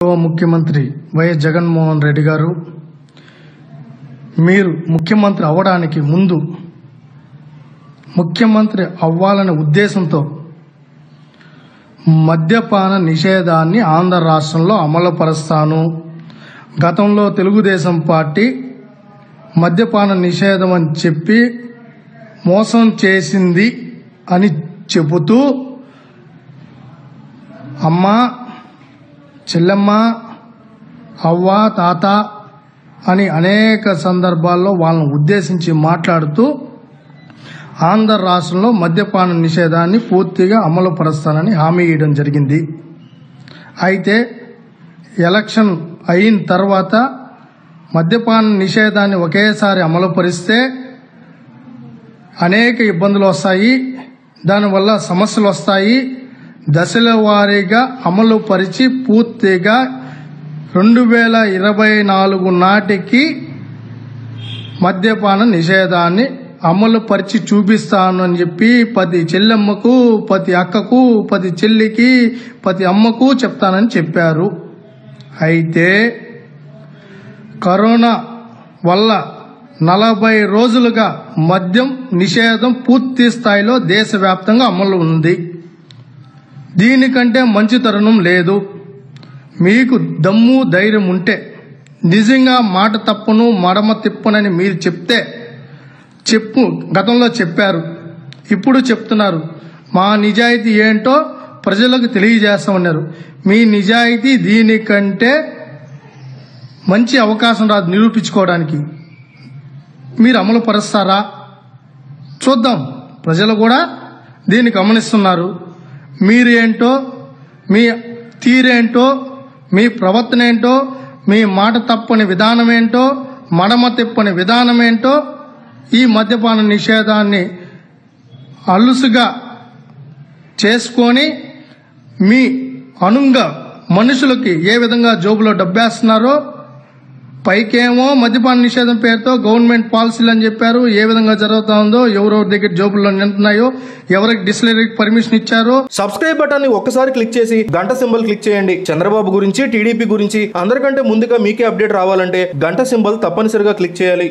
ముఖ్యమంత్రి వైఎస్ జగన్మోహన్ రెడ్డి గారు మీరు ముఖ్యమంత్రి అవ్వడానికి ముందు ముఖ్యమంత్రి అవ్వాలనే ఉద్దేశంతో మద్యపాన నిషేధాన్ని ఆంధ్ర రాష్ట్రంలో అమలుపరుస్తాను. గతంలో తెలుగుదేశం పార్టీ మద్యపాన నిషేధం అని చెప్పి మోసం చేసింది అని చెబుతూ అమ్మ చెల్లెమ్మ అవ్వ తాత అని అనేక సందర్భాల్లో వాళ్ళని ఉద్దేశించి మాట్లాడుతూ ఆంధ్ర రాష్ట్రంలో మద్యపాన నిషేధాన్ని పూర్తిగా అమలు పరుస్తానని హామీ ఇవ్వడం జరిగింది. అయితే ఎలక్షన్ అయిన తర్వాత మద్యపాన నిషేధాన్ని ఒకేసారి అమలుపరిస్తే అనేక ఇబ్బందులు వస్తాయి. దానివల్ల సమస్యలు వస్తాయి. దశల వారీగా అమలు పరిచి పూర్తిగా రెండు వేల ఇరవై నాలుగు నాటికి మద్యపాన నిషేధాన్ని అమలు పరిచి చూపిస్తాను అని చెప్పి ప్రతి చెల్లెమ్మకు ప్రతి అక్కకు ప్రతి చెల్లికి ప్రతి అమ్మకు చెప్తానని చెప్పారు. అయితే కరోనా వల్ల నలభై రోజులుగా మద్యం నిషేధం పూర్తి స్థాయిలో దేశవ్యాప్తంగా అమలు ఉంది. దీనికంటే మంచి తరుణం లేదు. మీకు దమ్ము ధైర్యం ఉంటే నిజంగా మాట తప్పును మడమ తిప్పునని మీరు చెప్తే చెప్పు గతంలో చెప్పారు ఇప్పుడు చెప్తున్నారు. మా నిజాయితీ ఏంటో ప్రజలకు తెలియజేస్తామన్నారు. మీ నిజాయితీ దీనికంటే మంచి అవకాశం రాదు నిరూపించుకోవడానికి. మీరు అమలు పరుస్తారా చూద్దాం. ప్రజలు కూడా దీన్ని గమనిస్తున్నారు. మీరేంటో మీ తీరేంటో మీ ప్రవర్తన ఏంటో మీ మాట తప్పని విధానం ఏంటో మడమ తిప్పని విధానం ఏంటో ఈ మద్యపాన నిషేధాన్ని అలుసుగా చేసుకొని మీ అనుంగ మనుషులకి ఏ విధంగా జోబులో డబ్బేస్తున్నారో పైకేమో మద్యపాన నిషేధం పేరుతో గవర్నమెంట్ పాలసీలు అని చెప్పారు. ఏ విధంగా జరుగుతా ఉందో ఎవరెవరి దగ్గర జోబుల్లో నింటున్నాయో ఎవరికి డిస్లరీకి పర్మిషన్ ఇచ్చారో. సబ్స్క్రైబ్ బటన్ని ఒక్కసారి క్లిక్ చేసి గంట సింబల్ క్లిక్ చేయండి. చంద్రబాబు గురించి టీడీపీ గురించి అందరికంటే ముందుగా మీకే అప్డేట్ రావాలంటే గంట సింబల్ తప్పనిసరిగా క్లిక్ చేయాలి.